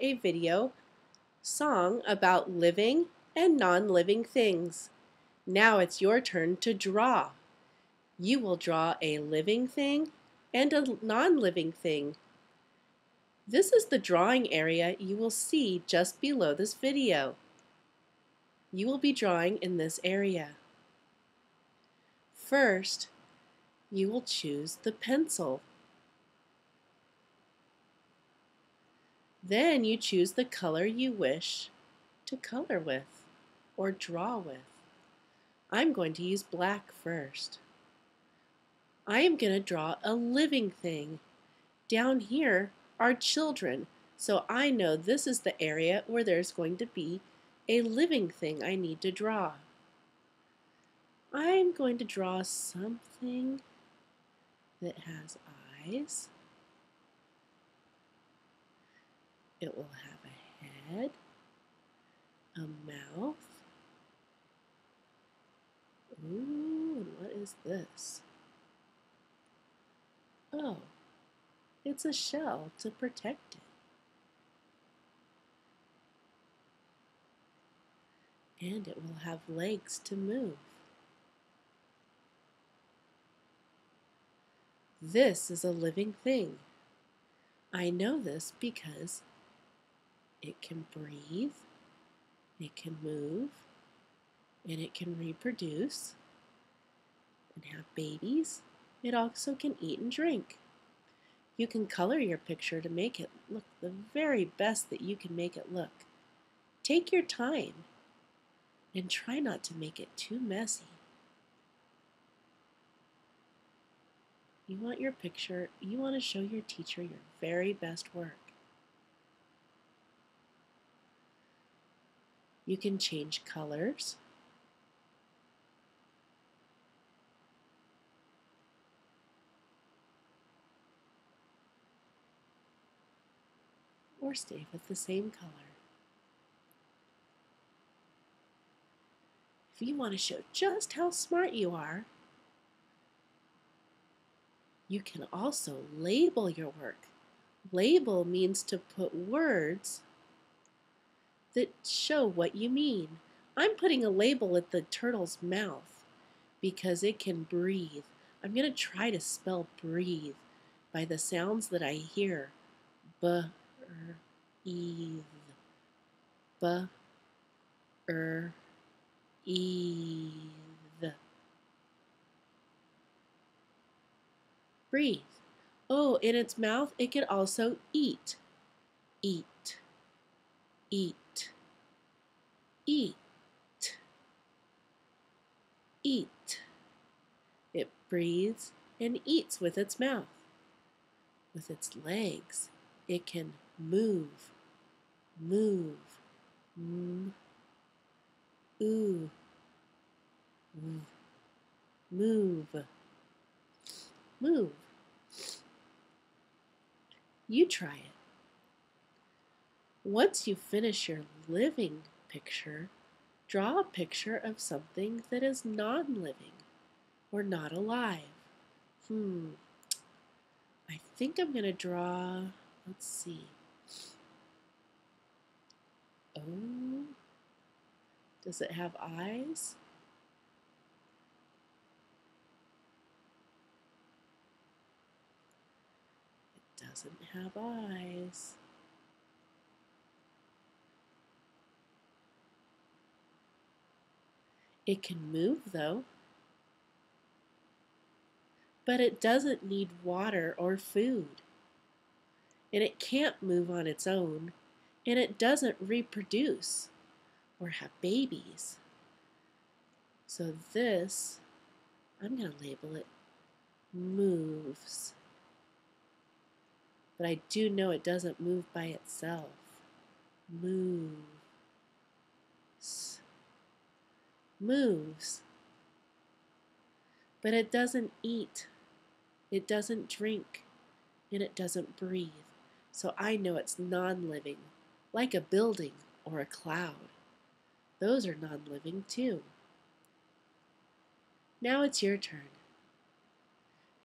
a video song about living and non-living things. Now it's your turn to draw. You will draw a living thing and a non-living thing. This is the drawing area you will see just below this video. You will be drawing in this area. First, you will choose the pencil. Then you choose the color you wish to color with or draw with. I'm going to use black first. I am going to draw a living thing. Down here are children, so I know this is the area where there's going to be a living thing I need to draw. I'm going to draw something that has eyes. It will have a head, a mouth. Ooh, and what is this? Oh, it's a shell to protect it. And it will have legs to move. This is a living thing. I know this because it can breathe, it can move, and it can reproduce and have babies. It also can eat and drink. You can color your picture to make it look the very best that you can make it look. Take your time and try not to make it too messy. You want your picture, you want to show your teacher your very best work. You can change colors. Or stay with the same color. If you want to show just how smart you are, you can also label your work. Label means to put words that show what you mean. I'm putting a label at the turtle's mouth because it can breathe. I'm going to try to spell breathe by the sounds that I hear. B, eve. B, er, eve. Breathe. Oh, in its mouth, it could also eat. Eat. Eat eat, eat. It breathes and eats with its mouth. With its legs, it can move, move, mm, ooh, move, move. You try it. Once you finish your living picture, draw a picture of something that is non-living or not alive. Hmm. I think I'm going to draw, let's see. Oh, does it have eyes? It doesn't have eyes. It can move though. But it doesn't need water or food. And it can't move on its own. And it doesn't reproduce or have babies. So this, I'm going to label it moves. But I do know it doesn't move by itself. Move moves. But it doesn't eat, it doesn't drink, and it doesn't breathe. So I know it's non living, like a building or a cloud. Those are non living too. Now it's your turn.